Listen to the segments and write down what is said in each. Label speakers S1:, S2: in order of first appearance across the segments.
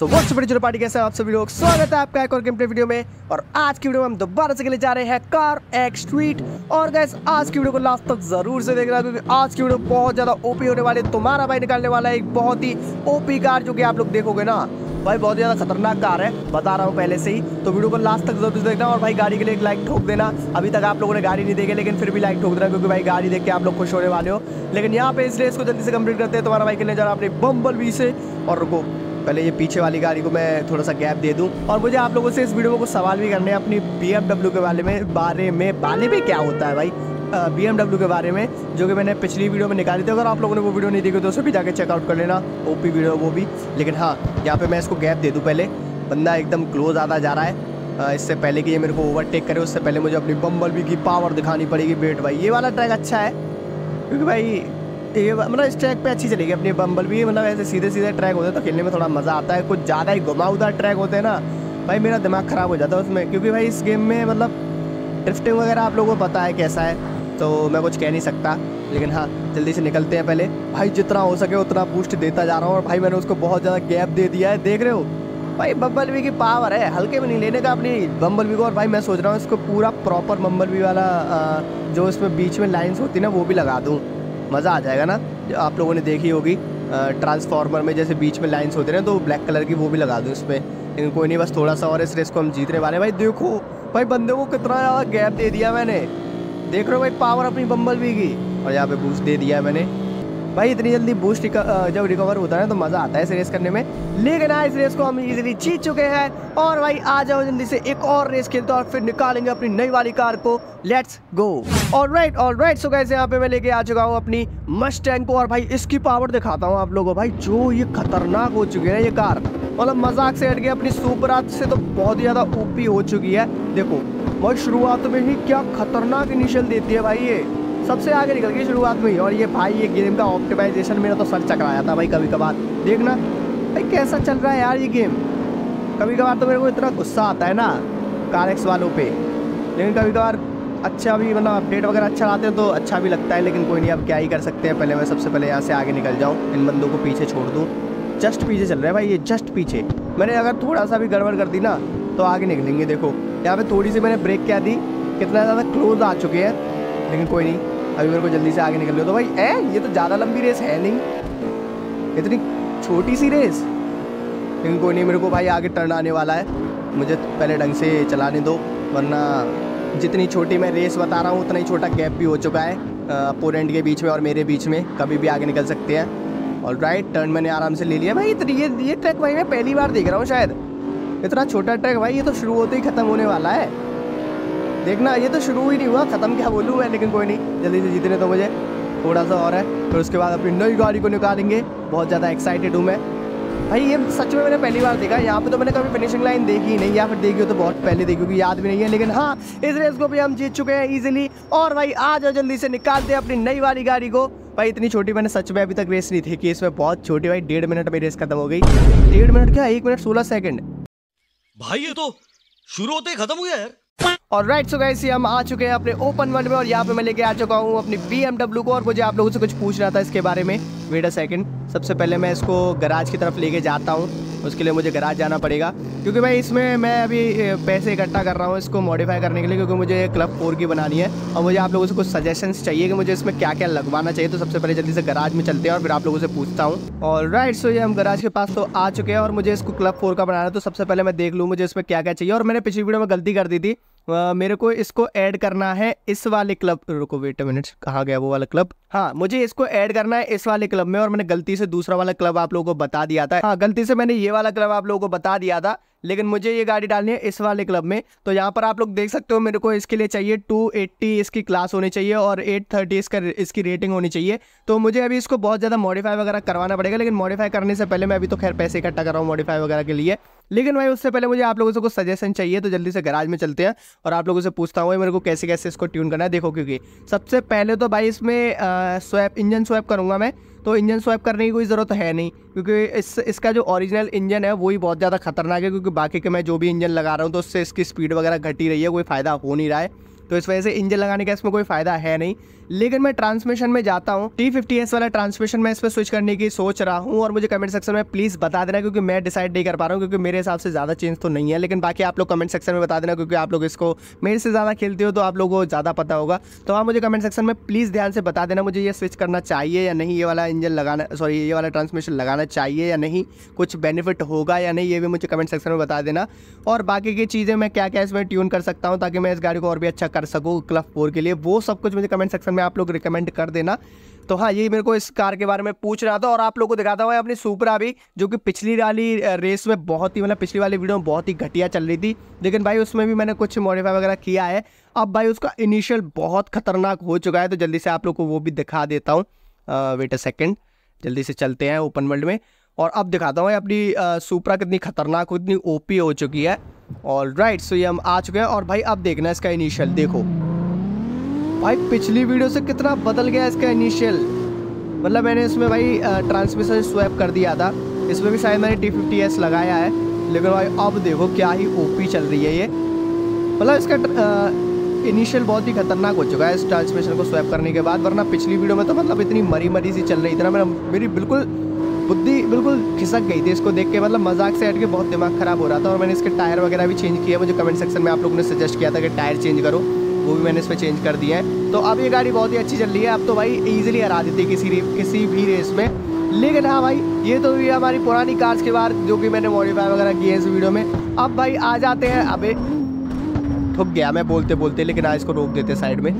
S1: तो व्हाट्स बड़ी चलो पार्टी कैसे आप सभी लोग, स्वागत है आपका एक और गेम प्ले वीडियो में। और आज की वीडियो में हम दोबारा से खेले जा रहे हैं कार एक्स स्ट्रीट और गैस आज की वीडियो को लास्ट तक ज़रूर से देख देखना, क्योंकि आज की वीडियो बहुत ज़्यादा ओपी होने वाली है। तुम्हारा भाई निकालने वाला है एक बहुत ही ओपी कार जो कि आप लोग देखोगे ना। भाई, बहुत ज़्यादा खतरनाक कार है, बता रहा हूँ पहले से ही। तो वीडियो को लास्ट तक ज़रूर देखना और भाई, गाड़ी के लिए एक लाइक ठोक देना। अभी तक आप लोगों ने गाड़ी नहीं देखी, लेकिन फिर भी लाइक ठोक देना, क्योंकि भाई, गाड़ी देख के आप लोग खुश होने वाले हो। लेकिन यहाँ पे इस रेस को जल्दी से कंप्लीट करते हैं। तुम्हारा भाई खेलने जा रहा अपने बम्बल से। और रुको पहले ये पीछे वाली गाड़ी को मैं थोड़ा सा गैप दे दूँ। और मुझे आप लोगों से इस वीडियो में कुछ सवाल भी करने हैं अपनी बी के बारे में बारे में बारे में क्या होता है भाई? बी के बारे में, जो कि मैंने पिछली वीडियो में निकाली थी। अगर आप लोगों ने वो वीडियो नहीं देखी तो उसे भी जाके चेकआउट कर लेना ओपी वीडियो वो भी। लेकिन हाँ यहाँ पे मैं इसको गैप दे दूँ पहले। बंदा एकदम क्लोज आता जा रहा है। इससे पहले कि ये मेरे को ओवरटेक करे, उससे पहले मुझे अपनी बम्बल की पावर दिखानी पड़ेगी, बेट भाई। ये वाला ट्रैक अच्छा है, क्योंकि भाई ये मतलब इस ट्रैक पे अच्छी चलेगी अपनी बम्बल भी। मतलब ऐसे सीधे सीधे ट्रैक होते हैं तो खेलने में थोड़ा मज़ा आता है। कुछ ज़्यादा ही घुमावदार ट्रैक होते हैं ना, भाई मेरा दिमाग ख़राब हो जाता है उसमें। क्योंकि भाई इस गेम में मतलब ड्रिफ्टिंग वगैरह आप लोगों को पता है कैसा है तो मैं कुछ कह नहीं सकता। लेकिन हाँ जल्दी से निकलते हैं पहले। भाई जितना हो सके उतना बूस्ट देता जा रहा हूँ और भाई मैंने उसको बहुत ज़्यादा गैप दे दिया है। देख रहे हो? भाई बम्बल बी की पावर है। हल्के में नहीं लेने का अपनी बम्बल बी को। और भाई मैं सोच रहा हूँ इसको पूरा प्रॉपर बम्बल बी वाला जो इसमें बीच में लाइन्स होती ना, वो भी लगा दूँ। मज़ा आ जाएगा ना? आप लोगों ने देखी होगी ट्रांसफार्मर में जैसे बीच में लाइन्स होते हैं तो ब्लैक कलर की वो भी लगा दूँ इसमें लेकिन कोई नहीं, बस थोड़ा सा और इस रेस को हम जीतने वाले भाई, देखो, भाई बंदे को कितना ज़्यादा गैप दे दिया मैंने। देख रहे हो भाई पावर अपनी बम्बल भी की। और यहाँ पे बूस्ट दे दिया मैंने। भाई इतनी जल्दी बूस्ट रिक, जब रिकवर होता है तो मज़ा आता है इस रेस करने में। लेकिन आज इस रेस को हम इजीली जीत चुके हैं। और भाई आ जाओ जल्दी से एक और रेस खेलते और फिर निकालेंगे अपनी नई वाली कार को। लेट्स गो और राइट और राइट सो कैसे यहाँ पे मैं लेके आ चुका हूँ अपनी मस्टैंग को। और भाई इसकी पावर दिखाता हूँ आप लोगों को। भाई जो ये खतरनाक हो चुकी है ये कार मतलब मज़ाक से हट के अपनी सुपर से तो बहुत ही ज़्यादा ओपी हो चुकी है। देखो भाई शुरुआत में ही क्या खतरनाक इनिशियल देती है भाई ये। सबसे आगे निकल गई शुरुआत में और ये भाई, ये गेम का ऑप्टिमाइजेशन मेरा तो सर चकराया था भाई कभी कभार देखना, भाई कैसा चल रहा है यार ये गेम कभी कभार तो मेरे को इतना गुस्सा आता है ना कार एक्स वालों पे। लेकिन कभी कभार अच्छा भी मतलब अपडेट वगैरह अच्छा आते हैं तो अच्छा भी लगता है, लेकिन कोई नहीं, अब क्या ही कर सकते हैं। पहले मैं सबसे पहले यहाँ से आगे निकल जाऊँ, इन बंदों को पीछे छोड़ दूँ। जस्ट पीछे चल रहा है भाई, ये जस्ट पीछे। मैंने अगर थोड़ा सा भी गड़बड़ कर दी ना तो आगे निकलेंगे, देखो। यहाँ पे थोड़ी सी मैंने ब्रेक क्या दी, कितना ज़्यादा क्लोज आ चुके हैं, लेकिन कोई नहीं। अभी मेरे को जल्दी से आगे निकल लो तो भाई ए ये तो ज़्यादा लंबी रेस है नहीं। इतनी छोटी सी रेस लेकिन कोई नहीं, मेरे को भाई आगे टर्न आने वाला है। मुझे पहले ढंग से चलाने दो, वरना जितनी छोटी मैं रेस बता रहा हूँ, उतना ही छोटा गैप भी हो चुका है अपोनेंट के बीच में और मेरे बीच में। कभी भी आगे निकल सकते हैं। और राइट टर्न मैंने आराम से ले लिया। भाई, इतनी, ये ये ट्रैक भाई मैं पहली बार देख रहा हूँ शायद। इतना छोटा ट्रैक भाई, ये तो शुरू होते ही ख़त्म होने वाला है। देखना, ये तो शुरू ही नहीं हुआ, ख़त्म क्या बोलूँ मैं, लेकिन कोई नहीं, जल्दी से जीतने तो मुझे थोड़ा सा और है। फिर उसके बाद अपनी नई गाड़ी को निकालेंगे, बहुत ज़्यादा एक्साइटेड हूँ मैं। भाई, ये सच में मैंने पहली बार देखा, यहाँ पे तो मैंने कभी फिनिशिंग लाइन देखी नहीं, या फिर देखी हो तो बहुत पहले देखी क्योंकि याद भी नहीं है, लेकिन हाँ इस रेस को भी हम जीत चुके हैं इजीली और भाई आ जाओ जल्दी से निकालते हैं अपनी नई वाली गाड़ी को। भाई, इतनी छोटी मैंने सच में अभी तक रेस नहीं कि इसमें बहुत छोटी भाई, डेढ़ मिनट में रेस खत्म हो गई। डेढ़ मिनट क्या, एक मिनट सोलह सेकंड
S2: भाई, ये तो शुरू होते ही खत्म हो गया यार।
S1: और राइट सो गैस हम आ चुके हैं अपने ओपन वर्ल्ड में और यहाँ पे मैं लेके आ चुका हूँ अपनी बी को और मुझे आप लोगों से कुछ पूछना था इसके बारे में। वेट अ सेकंड सबसे पहले मैं इसको गराज की तरफ़ लेके जाता हूँ। उसके लिए मुझे गराज जाना पड़ेगा। क्योंकि भाई इसमें मैं अभी पैसे इकट्ठा कर रहा हूँ इसको मॉडिफाई करने के लिए क्योंकि मुझे क्लब फोर की बनानी है। और मुझे आप लोगों से कुछ सजेशंस चाहिए कि मुझे इसमें क्या क्या लगवाना चाहिए तो सबसे पहले जल्दी से गराज में चलते हैं और फिर आप लोगों से पूछता हूँ। और राइट सो ये हम गराज के पास तो आ चुके हैं और मुझे इसको क्लब फोर का बनाना है तो सबसे पहले मैं देख लूँ मुझे इसमें क्या क्या चाहिए। और मैंने पिछली वीडियो में गलती कर दी थी मेरे को इसको ऐड करना है इस वाले क्लब, रुको वेट मिनट कहा गया वो वाला क्लब? हाँ मुझे इसको ऐड करना है इस वाले क्लब में और मैंने गलती से दूसरा वाला क्लब आप लोगों को बता दिया था। हाँ गलती से मैंने ये वाला क्लब आप लोगों को बता दिया था लेकिन मुझे ये गाड़ी डालनी है इस वाले क्लब में। तो यहाँ पर आप लोग देख सकते हो मेरे को इसके लिए चाहिए 280 इसकी क्लास होनी चाहिए और 830 इसका इसकी रेटिंग होनी चाहिए। तो मुझे अभी इसको बहुत ज़्यादा मॉडिफाई वगैरह करवाना पड़ेगा, लेकिन मॉडिफाई करने से पहले मैं अभी तो खैर पैसे इकट्ठा कर रहा हूँ मॉडिफाई वगैरह के लिए। लेकिन भाई, उससे पहले मुझे आप लोगों से कुछ सजेशन चाहिए तो जल्दी से गराज में चलते हैं और आप लोगों से पूछता हूँ मेरे को कैसे कैसे इसको ट्यून करना है। देखो, क्योंकि सबसे पहले तो भाई इसमें स्वैप इंजन स्वैप करूँगा मैं। तो इंजन स्वैप करने की कोई ज़रूरत है नहीं, क्योंकि इस, इसका जो ओरिजिनल इंजन है वही बहुत ज़्यादा खतरनाक है, क्योंकि बाकी के मैं जो भी इंजन लगा रहा हूँ तो उससे इसकी स्पीड वगैरह घटी रही है, कोई फ़ायदा हो नहीं रहा है। तो इस वजह से इंजन लगाने का इसमें कोई फ़ायदा है नहीं। लेकिन मैं ट्रांसमिशन में जाता हूँ। टी फिफ्टी एस वाला ट्रांसमिशन मैं इस पर स्विच करने की सोच रहा हूँ और मुझे कमेंट सेक्शन में प्लीज़ बता देना क्योंकि मैं डिसाइड नहीं कर पा रहा हूँ क्योंकि मेरे हिसाब से ज़्यादा चेंज तो नहीं है। लेकिन बाकी आप लोग कमेंट सेक्शन में बता देना क्योंकि आप लोग इसको मेरे से ज़्यादा खेलते हो तो आप लोगों को ज़्यादा पता होगा। तो आप मुझे कमेंट सेक्शन में प्लीज़ ध्यान से बता देना मुझे ये स्विच करना चाहिए या नहीं, ये वाला इंजन लगाना सॉरी ये वाला ट्रांसमिशन लगाना चाहिए या नहीं, कुछ बेनिफिट होगा या नहीं, ये भी मुझे कमेंट सेक्शन में बता देना। और बाकी की चीज़ें मैं क्या क्या इसमें ट्यून कर सकता हूँ ताकि मैं इस गाड़ी को और भी अच्छा कर सकूँ क्लब फोर के लिए। वो सब कुछ मुझे कमेंट सेक्शन में आप लोग रिकमेंड कर देना। तो हाँ ये मेरे को इस कार के बारे में पूछ रहा था और आप लोगों को दिखाता हुआ अपनी सुपरा भी, जो कि पिछली वाली रेस में बहुत ही मतलब पिछली वाली वीडियो में बहुत ही घटिया चल रही थी। लेकिन भाई उसमें भी मैंने कुछ मॉडिफाई वगैरह किया है। अब भाई उसका इनिशियल बहुत खतरनाक हो चुका है तो जल्दी से आप लोग को वो भी दिखा देता हूँ। वेट अ सेकेंड जल्दी से चलते हैं ओपन वर्ल्ड में। और अब दिखाता हूँ अपनी सुपरा कितनी खतरनाक, कितनी ओपी हो चुकी है। और राइट सो ये हम आ चुके हैं और भाई अब देखना इसका इनिशियल देखो। भाई, पिछली वीडियो से कितना बदल गया इसका इनिशियल मतलब मैंने इसमें भाई ट्रांसमिशन स्वैप कर दिया था। इसमें भी शायद मैंने टी फिफ्टी एस लगाया है। लेकिन भाई, अब देखो क्या ही ओपी चल रही है ये। मतलब इसका इनिशियल बहुत ही खतरनाक हो चुका है इस ट्रांसमिशन को स्वैप करने के बाद। वरना पिछली वीडियो में तो मतलब इतनी मरी मरी सी चल रही थी ना। मेरा, मेरी बिल्कुल बुद्धि बिल्कुल खिसक गई थी इसको देख के। मतलब मज़ाक से हट के बहुत दिमाग खराब हो रहा था। और मैंने इसके टायर वगैरह भी चेंज किया मुझे कमेंट सेक्शन में आप लोगों ने सजेस्ट किया था कि टायर चेंज करो। वो भी मैंने इस पर चेंज कर दिया है। तो अब ये गाड़ी बहुत ही अच्छी चल रही है। अब तो भाई ईजिली हरा देती है किसी किसी भी रेस में। लेकिन हाँ भाई ये तो हुई हमारी पुरानी कार्स के बाद जो कि मैंने मॉडिफाई वगैरह किए हैं इस वीडियो में। अब भाई आ जाते हैं। अबे ठुक गया मैं बोलते बोलते लेकिन आज इसको रोक देते साइड में।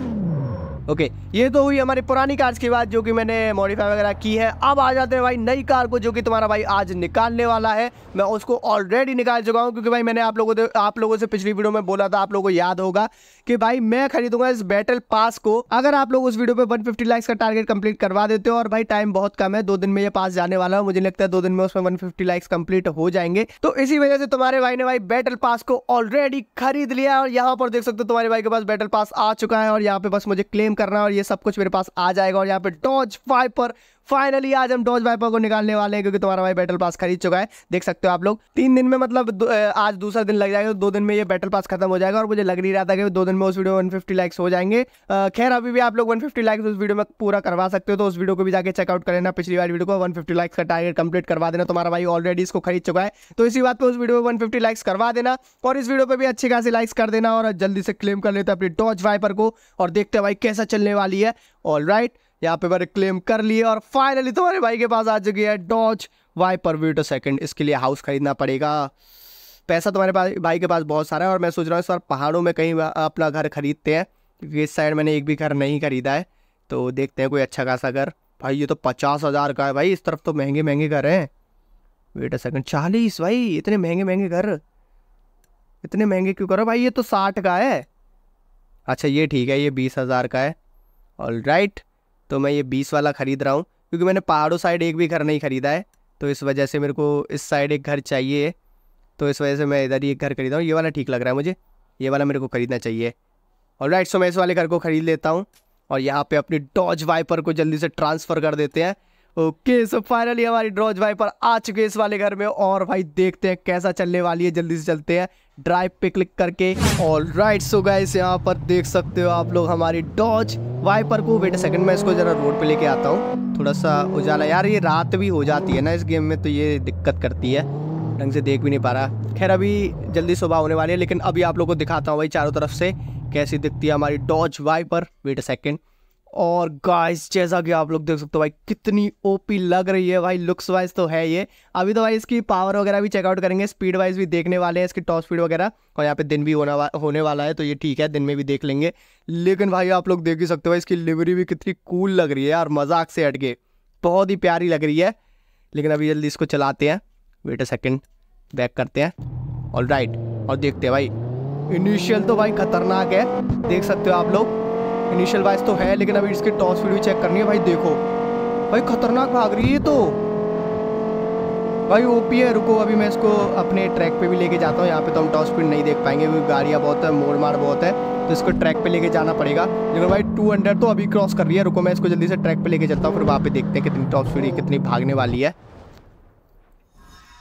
S1: ओके okay, ये तो हुई हमारी पुरानी कार्स की बात जो कि मैंने मॉडिफाई वगैरह की है। अब आ जाते हैं भाई नई कार को जो कि तुम्हारा भाई आज निकालने वाला है। मैं उसको ऑलरेडी निकाल चुका हूँ क्योंकि भाई मैंने आप लोगों से आप लोगों से पिछली वीडियो में बोला था आप लोगों को याद होगा। कि भाई मैं खरीदूँगा इस बैटल पास को। अगर आप लोग उस वीडियो पे 150 लाइक्स का टारगेट कंप्लीट करवा देते हो और भाई टाइम बहुत कम है, दो दिन में ये पास जाने वाला है, मुझे लगता है दो दिन में उसमें 150 लाइक्स कंप्लीट हो जाएँगे। तो इसी वजह से तुम्हारे भाई ने भाई बैटल पास को ऑलरेडी खरीद लिया और यहाँ पर देख सकते हो तुम्हारे भाई के पास बैटल पास आ चुका है और यहाँ पे बस मुझे क्लेम करना है और ये सब कुछ मेरे पास आ जाएगा और यहाँ पे डॉज फाइव पर फाइनली आज हम डॉज वाइपर को निकालने वाले हैं, क्योंकि तुम्हारा भाई बैटल पास खरीद चुका है। देख सकते हो आप लोग। तीन दिन में मतलब आज दूसरा दिन लग जाएगा तो दो दिन में ये बैटल पास खत्म हो जाएगा, और मुझे लग नहीं रहा था कि दो दिन में उस वीडियो में 150 लाइक्स हो जाएँगे। खैर, अभी भी आप लोग 150 लाइक्स उस वीडियो में पूरा करवा सकते हो तो उस वीडियो को भी जाकर चेकआउट कर लेना, पिछली बार वीडियो को 150 लाइक्स का टारगेट कंप्लीट करवा देना। तुम्हारा भाई ऑलरेडी इसको खरीद चुका है। तो इसी बात पर उस वीडियो में वन लाइक्स करवा देना, और इस वीडियो पर भी अच्छी खासी लाइक्स कर देना, और जल्दी से क्लेम कर लेते अपनी डॉज वाइपर को, और देखते भाई कैसा चलने वाली है। ऑल राइट यहाँ पे मैंने क्लेम कर लिए और फाइनली तुम्हारे भाई के पास आ चुकी है Dodge Viper wait a second इसके लिए हाउस खरीदना पड़ेगा। पैसा तुम्हारे पास भाई के पास बहुत सारा है और मैं सोच रहा हूँ इस बार पहाड़ों में कहीं अपना घर खरीदते हैं। क्योंकि इस साइड मैंने एक भी घर नहीं खरीदा है। तो देखते हैं कोई अच्छा खासा घर। भाई, ये तो पचास हज़ार का है भाई। इस तरफ़ तो महँगे महँगे घर हैं। वेट अ सेकंड चालीस भाई। इतने महँगे महँगे घर। इतने महँगे क्यों करो भाई? ये तो साठ का है। अच्छा ये ठीक है। ये बीस हज़ार का है। ऑल राइट तो मैं ये बीस वाला ख़रीद रहा हूँ, क्योंकि मैंने पहाड़ों साइड एक भी घर नहीं ख़रीदा है तो इस वजह से मेरे को इस साइड एक घर चाहिए। तो इस वजह से मैं इधर ही एक घर खरीदा हूँ। ये वाला ठीक लग रहा है मुझे, ये वाला मेरे को ख़रीदना चाहिए। और राइट सो मैं इस वाले घर को ख़रीद लेता हूँ, और यहाँ पे अपनी डॉज वाइपर को जल्दी से ट्रांसफ़र कर देते हैं। ओके सो फाइनली हमारी ड्रॉज वाइपर आ चुके इस वाले घर में, और भाई देखते हैं कैसा चलने वाली है, जल्दी से चलते हैं। ड्राइव पे क्लिक करके। ऑल राइट सो गाइस यहाँ पर देख सकते हो आप लोग हमारी डॉज वाइपर को। वेट सेकंड में इसको जरा रोड पे लेके आता हूँ। थोड़ा सा उजाला। यार, ये रात भी हो जाती है ना इस गेम में तो ये दिक्कत करती है। ढंग से देख भी नहीं पा रहा। खैर, अभी जल्दी सुबह होने वाली है, लेकिन अभी आप लोग को दिखाता हूँ भाई चारों तरफ़ से, कैसी दिखती है हमारी Dodge Viper wait a second और गाइस जैसा कि आप लोग देख सकते हो भाई कितनी ओपी लग रही है भाई लुक्स वाइज तो है ये। अभी तो भाई इसकी पावर वगैरह भी चेकआउट करेंगे स्पीड वाइज भी देखने वाले हैं इसकी टॉप स्पीड वगैरह और यहाँ पे दिन भी होना वा, होने वाला है तो ये ठीक है दिन में भी देख लेंगे। लेकिन भाई आप लोग देख ही सकते हो इसकी लिवरी भी कितनी कूल लग रही है यार मज़ाक से हट के बहुत ही प्यारी लग रही है लेकिन अभी जल्दी इसको चलाते हैं। वेट अ सेकेंड बैक करते हैं। और राइट और देखते हैं भाई। इनिशियल तो भाई खतरनाक है देख सकते हो आप लोग। इनिशियल वाइज तो है, लेकिन अभी इसकी टॉस स्पीड भी चेक करनी है। भाई देखो, भाई खतरनाक भाग रही है तो। भाई ओपी है, रुको, अभी मैं इसको अपने ट्रैक पे भी लेके जाता हूँ। यहाँ पे तो हम टॉप स्पीड नहीं देख पाएँगे, क्योंकि गाड़ियाँ बहुत है मोड़ मार बहुत है तो इसको ट्रैक पे लेके जाना पड़ेगा। लेकिन भाई टू हंड्रेड तो अभी क्रॉस कर रही है। रुको, मैं इसको जल्दी से ट्रैक पे लेके चलता हूँ, फिर वहाँ पे देखते हैं कितनी टॉप स्पीड कितनी भागने वाली है।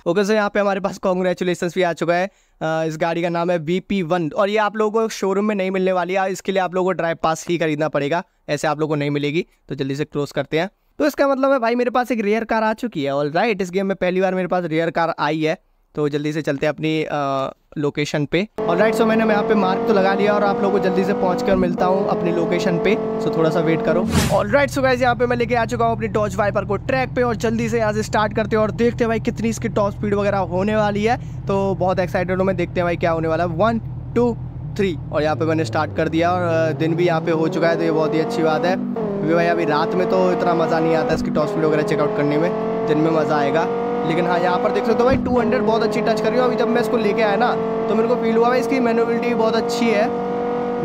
S1: ओके सर यहाँ पे हमारे पास कॉन्ग्रेचुलेसन भी आ चुका है। इस गाड़ी का नाम है वी पी वन और ये आप लोगों को शोरूम में नहीं मिलने वाली है। इसके लिए आप लोगों को ड्राइव पास ही खरीदना पड़ेगा। ऐसे आप लोगों को नहीं मिलेगी तो जल्दी से क्लोज करते हैं। तो इसका मतलब है भाई, मेरे पास एक रेयर कार आ चुकी है। और राइट इस गेम में पहली बार मेरे पास रेयर कार आई है। तो जल्दी से चलते हैं अपनी लोकेशन पे। और राइट सो मैंने यहाँ पे मार्क तो लगा लिया और आप लोगों को जल्दी से पहुँच कर मिलता हूँ अपनी लोकेशन पे। सो थोड़ा सा वेट करो। और राइट सो गाइज़ यहाँ पे मैं लेके आ चुका हूँ अपनी टॉर्च वाइपर को ट्रैक पे और जल्दी से यहाँ से स्टार्ट करते हैं और देखते हैं भाई कितनी इसकी टॉप स्पीड वगैरह होने वाली है। तो बहुत एक्साइटेड हूँ मैं, देखते हैं भाई क्या होने वाला है। वन टू थ्री और यहाँ पे मैंने स्टार्ट कर दिया और दिन भी यहाँ पे हो चुका है तो ये बहुत ही अच्छी बात है। क्योंकि भाई अभी रात में तो इतना मज़ा नहीं आता इसकी टॉप स्पीड वगैरह चेकआउट करने में, दिन में मज़ा आएगा। लेकिन हाँ यहाँ पर देख सकते हो भाई 200 बहुत अच्छी टच कर रही हो। अभी जब मैं इसको लेके आया ना तो मेरे को फील हुआ भाई इसकी मैनुअलिटी बहुत अच्छी है।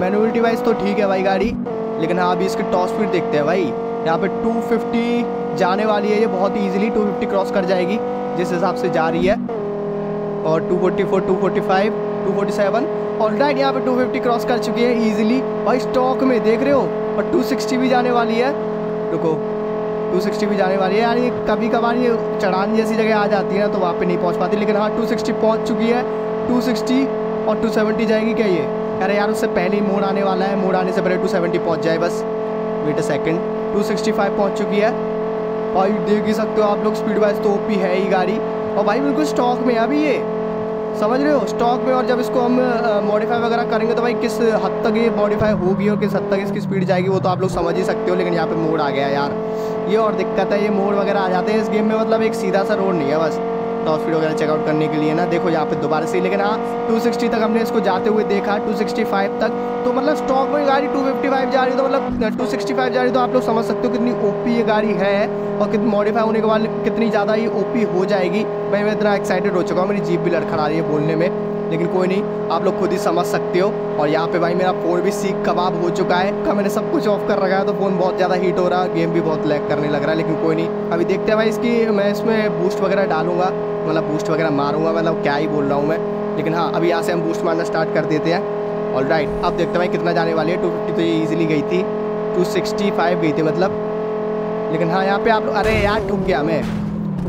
S1: मैनुअलिटी वाइज तो ठीक है भाई गाड़ी लेकिन हाँ अभी इसकी टॉप स्पीड देखते हैं भाई। यहाँ पे 250 जाने वाली है ये बहुत ईजिली 250 क्रॉस कर जाएगी जिस हिसाब से जा रही है। और 244, 245, 247 और राइट यहाँ पे 250 क्रॉस कर चुकी है ईजिली भाई स्टॉक में देख रहे हो और 260 भी जाने वाली है। रुको 260 भी जाने वाली है। यार, ये कभी कभार ये चढ़ान जैसी जगह आ जाती है ना तो वहाँ पे नहीं पहुँच पाती। लेकिन हाँ 260 पहुँच चुकी है। 260 और 270 जाएगी क्या ये? अरे यार, उससे पहले ही मोड़ आने वाला है। मोड़ आने से पहले 270 पहुँच जाए बस। वेट अ सेकेंड 265 पहुँच चुकी है। और देख ही सकते हो आप लोग स्पीड वाइज तो ओपी है ही गाड़ी। और भाई, बिल्कुल स्टॉक में है अभी ये। समझ रहे हो? स्टॉक में और जब इसको हम मॉडिफाई वगैरह करेंगे तो भाई किस हद तक ये मॉडिफाई होगी और किस हद तक इसकी स्पीड जाएगी, वो तो आप लोग समझ ही सकते हो, लेकिन यहाँ पे मोड़ आ गया यार। ये और दिक्कत है, ये मोड़ वगैरह आ जाते हैं इस गेम में मतलब एक सीधा सा रोड नहीं है बस। टॉप स्पीड वगैरह चेकआउट करने के लिए ना, देखो यहाँ पे दोबारा से, लेकिन हाँ 260 तक हमने इसको जाते हुए देखा 265 तक। तो मतलब स्टॉक में गाड़ी 255 जा रही तो मतलब 265 जा रही तो आप लोग समझ सकते हो कितनी ओपी ये गाड़ी है और कितनी मॉडिफाई होने के बाद कितनी ज़्यादा ये ओपी हो जाएगी। भाई मैं इतना एक्साइटेड हो चुका हूँ, मेरी जीप भी लड़खड़ा रही है बोलने में। लेकिन कोई नहीं, आप लोग खुद ही समझ सकते हो। और यहाँ पे भाई मेरा फ़ोन भी सीख कबाब हो चुका है। का मैंने सब कुछ ऑफ़ कर रखा है तो फ़ोन बहुत ज़्यादा हीट हो रहा है गेम भी बहुत लैग करने लग रहा है, लेकिन कोई नहीं। अभी देखते हैं भाई इसकी, मैं इसमें बूस्ट वगैरह डालूँगा। मतलब बूस्ट वगैरह मारूँगा मतलब क्या ही बोल रहा हूँ मैं। लेकिन हाँ अभी यहाँ से हम बूस्ट मारना स्टार्ट कर देते हैं। और राइट अब देखते हैं भाई कितना जाने वाली है। टू फिफ्टी तो ये ईजिली गई थी। टू सिक्सटी फाइव गई थी मतलब। लेकिन हाँ यहाँ पे आप, अरे यार, ठुक गया मैं।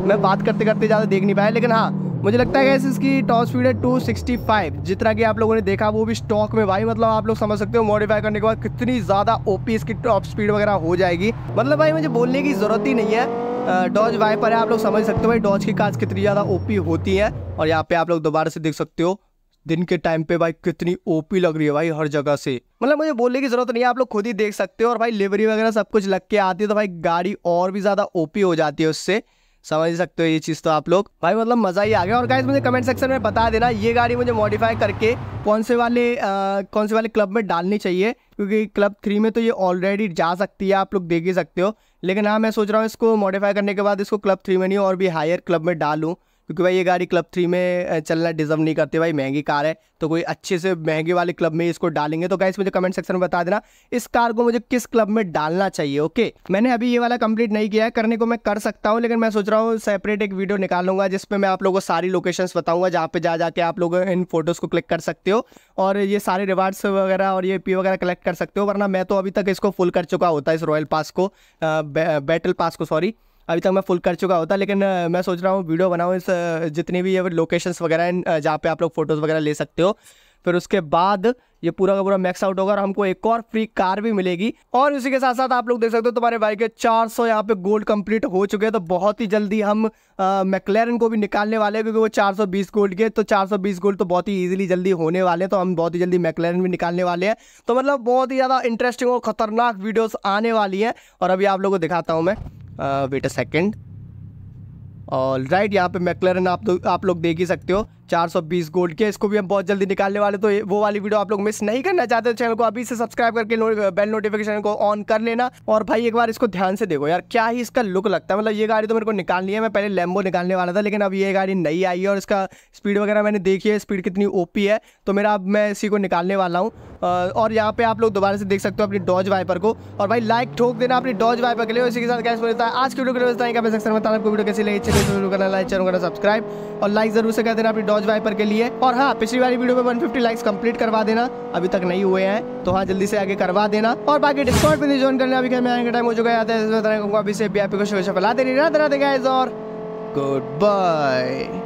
S1: मैं बात करते करते ज़्यादा देख नहीं पाया, लेकिन हाँ मुझे लगता है इसकी टॉप स्पीड है 265 जितना कि आप लोगों ने देखा, वो भी स्टॉक में भाई मतलब आप लोग समझ सकते हो मॉडिफाई करने के बाद कितनी ज़्यादा ओपी इसकी टॉप स्पीड वगैरह हो जाएगी। मतलब भाई, मुझे बोलने की ज़रूरत ही नहीं है। डॉज वाइपर है, आप लोग समझ सकते हो भाई डॉज की काज कितनी ज़्यादा ओपी होती है। और यहाँ पे आप लोग दोबारा से देख सकते हो, दिन के टाइम पे भाई कितनी ओपी लग रही है भाई, हर जगह से। मतलब मुझे बोलने की ज़रूरत नहीं है, आप लोग खुद ही देख सकते हो। और भाई लेवरी वगैरह सब कुछ लग के आती है तो भाई, गाड़ी और भी ज़्यादा ओपी हो जाती है उससे। समझ सकते हो ये चीज़ तो आप लोग। भाई मतलब मज़ा ही आ गया। और गाइस मुझे कमेंट सेक्शन में बता देना ये गाड़ी मुझे मॉडिफाई करके कौन से वाले आ, कौन से वाले क्लब में डालनी चाहिए? क्योंकि क्लब थ्री में तो ये ऑलरेडी जा सकती है आप लोग देख ही सकते हो। लेकिन हाँ मैं सोच रहा हूँ इसको मॉडिफाई करने के बाद इसको क्लब थ्री में नहीं और भी हायर क्लब में डालूँ। क्योंकि भाई ये गाड़ी क्लब थ्री में चलना डिजर्व नहीं करती भाई, महँगी कार है तो कोई अच्छे से महँगे वाले क्लब में इसको डालेंगे तो गाइस मुझे कमेंट सेक्शन में बता देना, इस कार को मुझे किस क्लब में डालना चाहिए ओके मैंने अभी ये वाला कंप्लीट नहीं किया है, करने को मैं कर सकता हूँ, लेकिन मैं सोच रहा हूँ सेपरेट एक वीडियो निकालूँगा जिसमें मैं आप लोगों को सारी लोकेशन बताऊँगा, जहाँ पे जा जाके आप लोग इन फ़ोटोज़ को क्लिक कर सकते हो, और ये सारे रिवार्ड्स वगैरह और ये पी वगैरह कलेक्ट कर सकते हो, वरना मैं तो अभी तक इसको फुल कर चुका होता है इस रॉयल पास को बैटल पास को सॉरी अभी तक मैं फुल कर चुका होता, लेकिन मैं सोच रहा हूँ वीडियो बनाऊँ इस जितनी भी ये लोकेशंस वगैरह हैं जहाँ पे आप लोग फ़ोटोज़ वगैरह ले सकते हो। फिर उसके बाद ये पूरा का पूरा मैक्स आउट होगा और हमको एक और फ्री कार भी मिलेगी। और इसी के साथ साथ आप लोग देख सकते हो तुम्हारे भाई के 400 सौ यहाँ पे गोल्ड कंप्लीट हो चुके हैं तो बहुत ही जल्दी हम मैकलेरन को भी निकालने वाले हैं, क्योंकि वो 420 गोल्ड के तो 420 गोल्ड तो बहुत ही इजीली जल्दी होने वाले हैं तो हम बहुत ही जल्दी मैकलेरन भी निकालने वाले हैं। तो मतलब बहुत ही ज़्यादा इंटरेस्टिंग और खतरनाक वीडियोज़ आने वाली है, और अभी आप लोग को दिखाता हूँ मैं। वेट अ सेकेंड और राइट यहाँ पे मैकलरन आप तो आप लोग देख ही सकते हो। 420 गोल्ड के इसको भी हम बहुत जल्दी निकालने वाले तो वो वाली वीडियो आप लोग मिस नहीं करना चाहते तो चैनल को अभी से सब्सक्राइब करके नो, बेल नोटिफिकेशन को ऑन कर लेना। और भाई एक बार इसको ध्यान से देखो यार क्या ही इसका लुक लगता है। मतलब ये गाड़ी तो मेरे को निकालनी है मैं पहले लेम्बो निकालने वाला था लेकिन अब ये गाड़ी नई आई है और इसका स्पीड वगैरह मैंने देखी है स्पीड कितनी ओपी है। तो मेरा अब मैं इसी को निकालने वाला हूँ। और यहाँ पे आप लोग दोबारा से देख सकते हो अपनी डॉज वाइपर को। और भाई लाइक ठोक देना अपनी डॉज वाइपर के लिए इसी के साथ कैसे बोलता है आज की वीडियो के लिए वीडियो सब्सक्राइब और लाइक ज़रूर से कर देना अपनी डॉज वाइपर के लिए। और हाँ पिछली वाली वीडियो में 150 लाइक्स कंप्लीट करवा देना। अभी तक नहीं हुए हैं तो हाँ जल्दी से आगे करवा देना। और बाकी डिस्काउंट पे ज्वाइन करना। अभी मैं आने का टाइम हो चुका है अभी से भी आपको फैला देनी रात रात गाइस और गुड बाय